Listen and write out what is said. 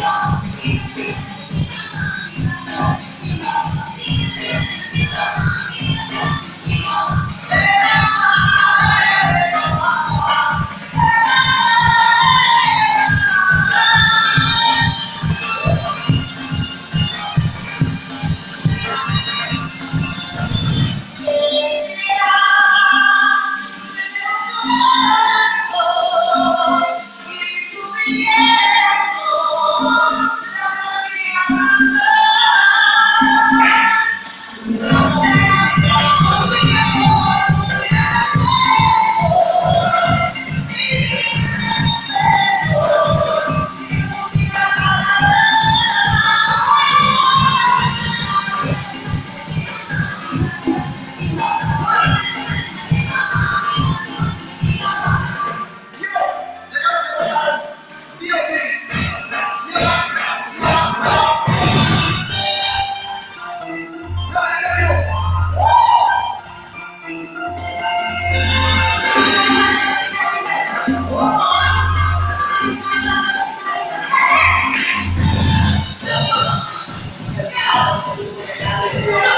えっ? Yeah.